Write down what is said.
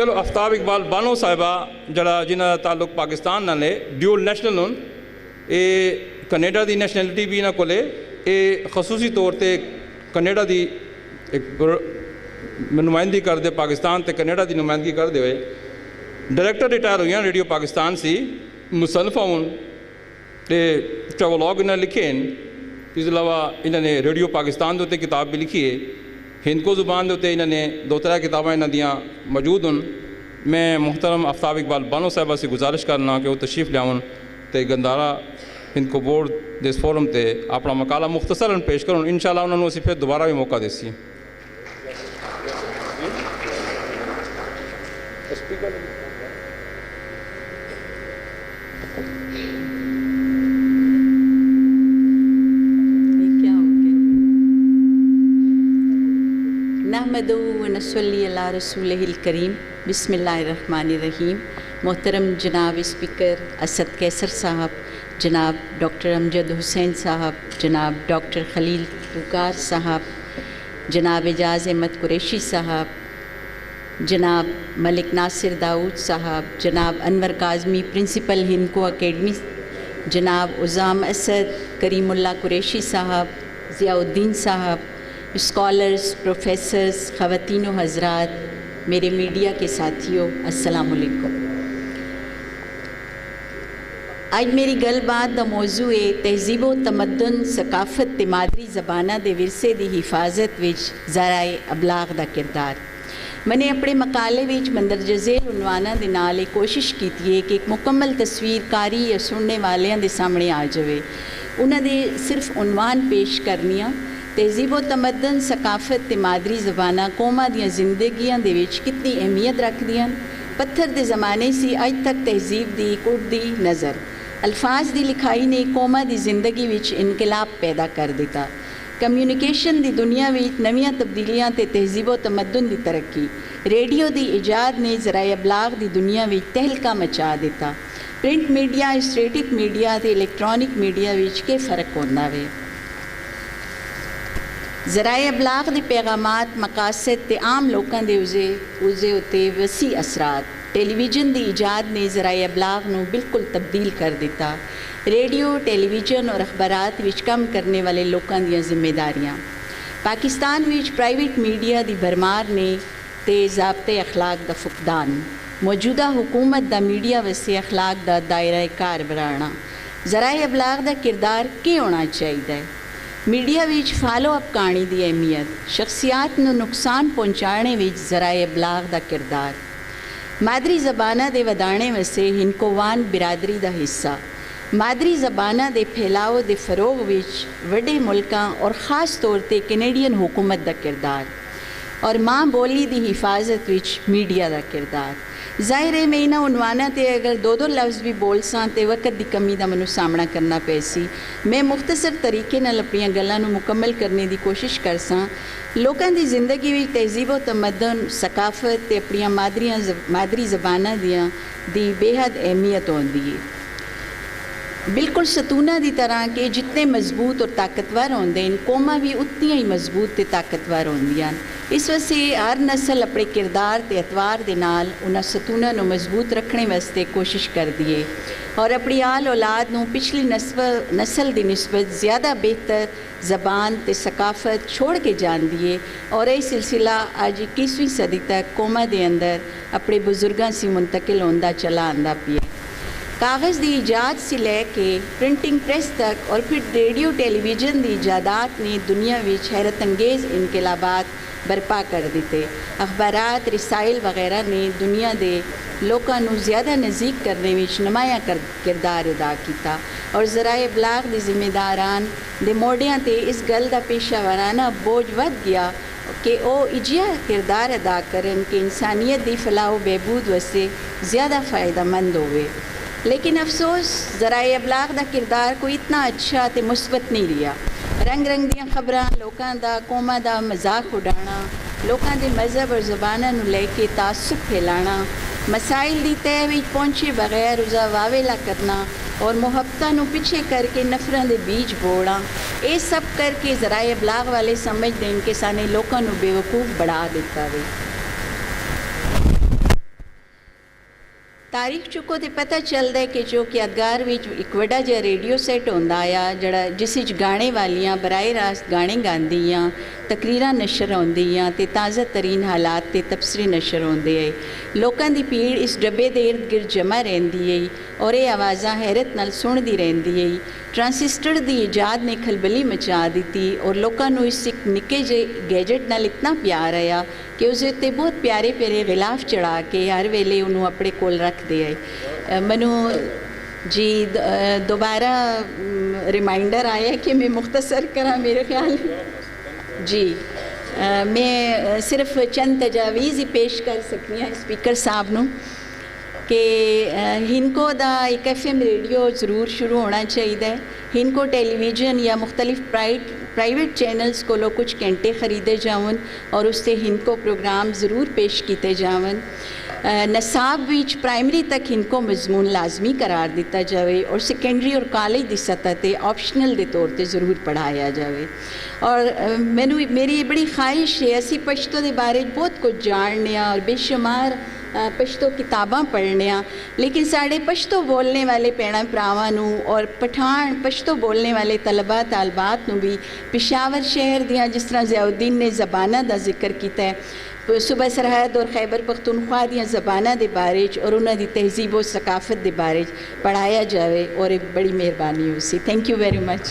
چلو افتاب اقبال بانو صاحبہ، جڑا جنہ تعلق پاکستان نال ہے ڈیول نیشنل ہون اے کینیڈا دی نیشنلٹی بھی نہ کولے، اے خصوصی طور تے کینیڈا دی نمائندگی کر دے پاکستان تے کینیڈا دی نمائندگی کر دے ہوئے۔ ڈائریکٹر ریٹائر ہوئی ہیں، ریڈیو پاکستان سی، مصنف ہون۔ تے ٹریولوگ انہیں لکھے ہیں اس علاوہ انہوں نے ریڈیو پاکستان دے کتاب بھی لکھی ہے۔ ہندکو زبان دوتے انہوں نے دو طرح کتابیں انہوں دیاں موجود ہوں میں محترم افتاب اقبال بانو صاحبہ سے گزارش کرنا کہ وہ تشریف لیاؤن تے گندارہ ہندکو بورڈ دیس فورم تے اپنا مقالہ مختصرا پیش کروں انشاءاللہ انہوں نے اسی پھر دوبارہ بھی موقع دیسی صلی اللہ رسول الکریم، بسم اللہ الرحمن الرحیم۔ محترم جناب اسپیکر اسد کیسر صاحب، جناب ڈاکٹر امجد حسین صاحب، جناب ڈاکٹر خلیل پکار صاحب، جناب اعجاز احمد قریشی صاحب، جناب ملک ناصر داؤد صاحب، جناب انور کاظمی پرنسپل ہندکو اکیڈمی، جناب عزام اسد کریم اللہ قریشی صاحب ضیاء الدین صاحب اسکالرس پروفیسرز خواتین و حضرات، میرے میڈیا کے ساتھیوں، السلام علیکم۔ آج میری گل بات دا موضوع ہے تہذیب و تمدن، ثقافت مادری زبانہ دے ورثے دی حفاظت وچ ذرائع ابلاغ دا کردار۔ میں نے اپنے مقالے وچ مندرجہ ذیل عنواناں دے نال ایک کوشش کیتی ہے کہ ایک مکمل تصویر کاری یا سننے والیاں دے سامنے آ جائے انہاں دے صرف عنوان پیش کرنیاں تہذیب و تمدن ثقافت کے مادری زبانیں قوما دیا زندگی کے اہمیت رکھ دیں پتھر کے زمانے سے اج تک تہذیب کی کٹتی نظر الفاظ کی لکھائی نے قوما کی زندگی انقلاب پیدا کر دمیونیشن کی دنیا بھی نویاں تبدیلیاں تہذیب و تمدن کی ترقی ریڈیو کی ایجاد نے ذرائع ابلاغ کی دنیا بھی تہلکا مچا دتا print media static media electronic media كہ فرق پڑتا ہے ਜ਼ਰਾਏ ਅਬਲਾਗ ਦੇ ਪੈਗਾਮਾਤ ਮਕਾਸਦ ਤੇ ਆਮ ਲੋਕਾਂ ਦੇ ਉਜ਼ੇ ਉਜ਼ੇ ਉਤੇ ਵਸੀ ਅਸਰਾਤ ਟੈਲੀਵਿਜ਼ਨ ਦੀ ਇਜਾਦ ਨੇ ਜ਼ਰਾਏ ਅਬਲਾਗ ਨੂੰ ਬਿਲਕੁਲ ਤਬਦੀਲ ਕਰ ਦਿੱਤਾ ਰੇਡੀਓ ਟੈਲੀਵਿਜ਼ਨ ਔਰ ਅਖਬਾਰਾਤ ਵਿੱਚ ਕੰਮ ਕਰਨ ਵਾਲੇ ਲੋਕਾਂ ਦੀਆਂ ਜ਼ਿੰਮੇਵਾਰੀਆਂ ਪਾਕਿਸਤਾਨ ਵਿੱਚ ਪ੍ਰਾਈਵੇਟ ਮੀਡੀਆ ਦੀ ਭਰਮਾਰ ਨੇ ਤੇ ਜ਼ਾਬਤੇ ਅਖਲਾਕ ਦਾ ਫੁਕਦਾਨ ਮੌਜੂਦਾ ਹੁਕੂਮਤ ਦਾ ਮੀਡੀਆ ਵਸੇ ਅਖਲਾਕ ਦਾ ਦਾਇਰਾ ਕਾਰ ਬਣਾਉਣਾ ਜ਼ਰਾਏ ਅਬਲਾਗ ਦਾ ਕਿਰਦਾਰ ਕੀ ਹੋਣਾ ਚਾਹੀਦਾ ਹੈ ਮੀਡੀਆ ਵਿੱਚ ਫਾਲੋ ਅਪ ਕਹਾਣੀ ਦੀ ਅਹਿਮੀਅਤ ਸ਼ਖਸੀਅਤ ਨੂੰ ਨੁਕਸਾਨ ਪਹੁੰਚਾਉਣੇ ਵਿੱਚ ਜ਼ਰਾਏ ਅਬਲਾਗ ਦਾ ਕਿਰਦਾਰ ਮਾਦਰੀ ਜ਼ਬਾਨਾਂ ਦੇ ਵਧਾਣੇ ਵਸੇ ਹਿੰਕੋਵਾਨ ਬਿਰਾਦਰੀ ਦਾ ਹਿੱਸਾ ਮਾਦਰੀ ਜ਼ਬਾਨਾਂ ਦੇ ਫੈਲਾਓ ਦੇ ਫਰੋਗ ਵਿੱਚ ਵੱਡੇ ਮੁਲਕਾਂ ਔਰ ਖਾਸ ਤੌਰ ਤੇ ਕੈਨੇਡੀਅਨ ਹੁਕੂਮਤ ਦਾ ਕਿਰਦਾਰ ਔਰ ਮਾਂ ਬੋਲੀ ਦੀ ਹਿਫਾਜ਼ਤ ਵਿੱਚ ਮੀਡੀਆ ਦਾ ਕਿਰਦਾਰ ظاہر ہے میں انہیں عنوانوں سے اگر دو دو لفظ بھی بول سا تو وقت کی کمی کا من سامنا کرنا پیسی میں مختصر طریقے اپنی گلوں مکمل کرنے کی کوشش کرساں لوگوں کی زندگی بھی تہذیب و تمدن، ثقافت اپنی مادری ز مادری زبان کی بے حد اہمیت آدمی ہے۔ بالکل ستونہ دی طرح کہ جتنے مضبوط اور طاقتور ہوندے ان آنڈا بھی اتنی ہی مضبوط تے طاقتور آنندی ਇਸ ਵਸੇ ਹਰ ਨਸਲ ਆਪਣੇ ਕਿਰਦਾਰ ਤੇ ਅਤਵਾਰ ਦੇ ਨਾਲ ਉਹਨਾਂ ਸਤੂਨਾ ਨੂੰ ਮਜ਼ਬੂਤ ਰੱਖਣੇ ਵਾਸਤੇ ਕੋਸ਼ਿਸ਼ ਕਰਦੀ ਹੈ ਔਰ ਆਪਣੀ ਆਲ ਔਲਾਦ ਨੂੰ ਪਿਛਲੀ ਨਸਲ ਨਸਲ ਦੀ ਨਿਸਬਤ ਜ਼ਿਆਦਾ ਬਿਹਤਰ ਜ਼ਬਾਨ ਤੇ ਸਕਾਫਤ ਛੋੜ ਕੇ ਜਾਂਦੀ ਹੈ ਔਰ ਇਹ ਸਿਲਸਿਲਾ ਅੱਜ 21ਵੀਂ ਸਦੀ ਤੱਕ ਕੌਮਾਂ ਦੇ ਅੰਦਰ ਆਪਣੇ ਬਜ਼ੁਰਗਾਂ ਸੀ ਮੁੰਤਕਿਲ ਹੁੰਦਾ ਚਲਾ ਆਂਦਾ ਪਿਆ کاغذ دی ایجاد سے لے کے پرنٹنگ پریس تک اور پھر ریڈیو ٹیلی ویژن دی ایجادات نے دنیا میں حیرت انگیز انقلابات برپا کر دیتے۔ اخبارات، رسائل وغیرہ نے دنیا دے لوکاں نو زیادہ نزدیک کرنے میں نمایاں کردار ادا کیتا۔ اور ذرائع ابلاغ دے ذمہ داران دے موڈیاں تے اس گل دا پیشہ ورانہ بوجھ ود گیا کہ او اجیا کردار ادا کرن کہ انسانیت دی فلاح و بہبود واسطے زیادہ فائدہ مند ہوئے لیکن افسوس، ذرائع ابلاغ دا کردار کوئی اتنا اچھا تے مثبت نہیں لیا رنگ رنگ دیاں خبران لوکاں دا قومہ دا مذاق اڈانا، لوکاں دے مذہب اور زبانہ نو لے کے تعصب پھیلانا، مسائل دی طے پہنچے بغیر اسا واویلا کرنا اور محبتہ نو پیچھے کر کے نفران دے بیج بوڑا۔ اے سب کر کے ذرائع ابلاغ والے سمجھ دین کہ سانے لوکاں نو بیوقوف بڑھا دیتا ہوئی ਤਾਰੀਖ ਚੁੱਕੋ ਤੇ ਪਤਾ ਚੱਲਦਾ ਕਿ ਜੋ ਕਿ ਯਾਦਗਾਰ ਵਿੱਚ ਇੱਕ ਵੱਡਾ ਜਿਹਾ ਰੇਡੀਓ ਸੈੱਟ ਹੁੰਦਾ ਆ, ਜਿਹੜਾ ਜਿਸ ਵਿੱਚ ਗਾਣੇ ਵਾਲੀਆਂ, ਬਰਾਏ ਰਾਸ ਗਾਣੇ ਗਾਉਂਦੀਆਂ ਤਕਰੀਰਾਂ ਨਸ਼ਰ ਹੁੰਦੀਆਂ ਤੇ ਤਾਜ਼ਾ ਤਰੀਨ ਹਾਲਾਤ ਤੇ ਤਬਸਰੇ ਨਸ਼ਰ ਹੁੰਦੇ ਹੈ ਲੋਕਾਂ ਦੀ ਭੀੜ ਇਸ ਡੱਬੇ ਦੇ ਇਰਦ ਗਿਰਦ ਜਮ੍ਹਾਂ ਰਹਿੰਦੀ ਹੈ ਔਰ ਇਹ ਆਵਾਜ਼ਾਂ ਹੈਰਤ ਨਾਲ ਸੁਣਦੀ ਰਹਿੰਦੀ ਹੈ ਟਰਾਂਸਿਸਟਰ ਦੀ ਇਜਾਦ ਨੇ ਖਲਬਲੀ ਮਚਾ ਦਿੱਤੀ ਔਰ ਲੋਕਾਂ ਨੂੰ ਇਸ ਇੱਕ ਨਿੱਕੇ ਜਿਹੇ ਗੈਜਟ ਨਾਲ ਇਤਨਾ ਪਿਆਰ ਆਇਆ ਕਿ ਉਸ ਉੱਤੇ ਬਹੁਤ ਪਿਆਰੇ ਪਿਆਰੇ ਗਿਲਾਫ ਚੜਾ ਕੇ ਹਰ ਵੇਲੇ ਉਹਨੂੰ ਆਪਣੇ ਕੋਲ ਰੱਖਦੇ ਆਏ ਅ, ਮੈਨੂੰ ਜੀ ਦ- ਅ, ਦੁਬਾਰਾ ਰਿਮਾਈਂਡਰ ਆਇਆ ਕਿ ਮੈਂ ਮੁਖਤਸਰ ਕਰਾਂ ਮੇਰੇ ਖਿਆਲ ਜੀ ਅ, ਮੈਂ ਅ, ਸਿਰਫ ਚੰਦ ਤਜਾਵੀਜ਼ ਹੀ ਪੇਸ਼ ਕਰ ਸਕਦੀ ਹਾਂ ਸਪੀਕਰ ਸਾਹਿਬ ਨੂੰ ਕਿ ਅ, ਹਿੰਕੋ ਦਾ ਇੱਕ ਐਫਐਮ ਰੇਡੀਓ ਜ਼ਰੂਰ ਸ਼ੁਰੂ ਹੋਣਾ ਚਾਹੀਦਾ ਹੈ ਹਿੰਕੋ ਟੈਲੀਵਿਜ਼ਨ ਜਾਂ ਮੁxtਲਿਫ ਪ੍ਰਾਈਟ ਪ੍ਰਾਈਵੇਟ ਚੈਨਲਸ ਕੋਲੋਂ ਕੁਝ ਘੰਟੇ ਖਰੀਦੇ ਜਾਵਣ ਔਰ ਉਸ 'ਤੇ ਹਿੰਕੋ ਪ੍ਰੋਗਰਾਮ ਜ਼ਰੂਰ ਪੇਸ਼ ਕੀਤੇ ਜਾਵਣ ਅ, ਨਸਾਬ نصاب وچ پرائمری تک ان کو مضمون لازمی قرار دیتا جاوے اور سیکنڈری اور کالج دی سطح تے آپشنل دے طور تے ضرور پڑھایا جاوے۔ اور میری بڑی خواہش ہے، اسی پشتوں دے بارے بہت کچھ جاننے اور بے شمار ਬੇਸ਼ੁਮਾਰ ਅ, ਪਸ਼ਤੋ ਕਿਤਾਬਾਂ ਪੜ੍ਹਨੇ ਆ ਲੇਕਿਨ ਸਾਡੇ ਪਸ਼ਤੋ ਬੋਲਣੇ ਵਾਲੇ ਭੈਣਾਂ ਭਰਾਵਾਂ ਨੂੰ ਔਰ ਪਠਾਨ ਪਸ਼ਤੋ ਬੋਲਣੇ ਵਾਲੇ ਤਲਬਾ ਤਾਲਬਾਤ ਨੂੰ ਵੀ ਪਿਸ਼ਾਵਰ ਸ਼ਹਿਰ ਦੀਆਂ ਜਿਸ ਤਰ੍ਹਾਂ ਜ਼ਿਆਉਦੀਨ ਨੇ ਜ਼ਬਾਨਾਂ ਦਾ ਜ਼ਿਕਰ ਕੀਤਾ ਹੈ ਸੂਬਾ ਸਰਹੱਦ ਔਰ ਖੈਬਰ ਪਖਤੂਨਖਵਾ ਦੀਆਂ ਜ਼ਬਾਨਾਂ ਦੇ ਬਾਰੇ 'ਚ ਔਰ ਉਹਨਾਂ ਦੀ ਤਹਿਜ਼ੀਬ ਔਰ ਸਕਾਫਤ ਦੇ ਬਾਰੇ 'ਚ ਪੜ੍ਹਾਇਆ ਜਾਵੇ ਔਰ ਇਹ ਬੜੀ ਮਿਹਰਬਾਨੀ ਹੋਸੀ ਥੈਂਕ ਯੂ ਵੈਰੀ ਮਚ